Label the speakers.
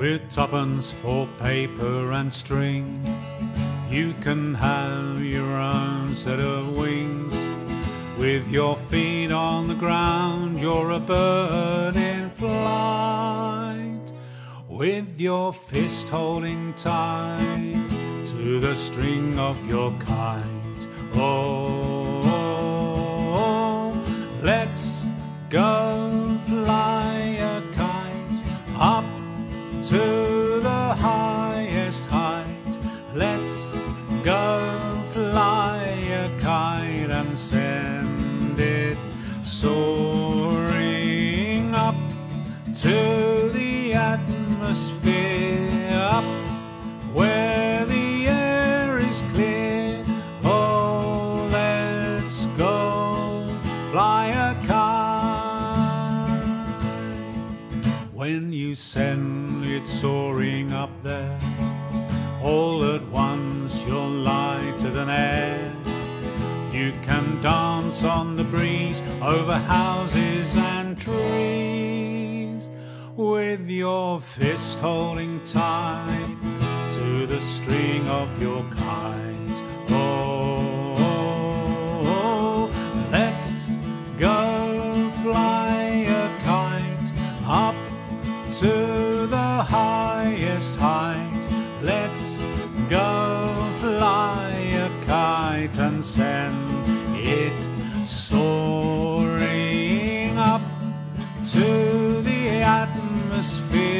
Speaker 1: with tuppence for paper and string. You can have your own set of wings. With your feet on the ground, you're a bird in flight. With your fist holding tight to the string of your kite. Oh, the highest height. Let's go fly a kite and send it soaring up to the atmosphere, up where the air is clear. When you send it soaring up there, all at once you're lighter than air. You can dance on the breeze over houses and trees with your fist holding tight to the string of your kite. to the highest height. Let's go fly a kite and send it soaring up to the atmosphere.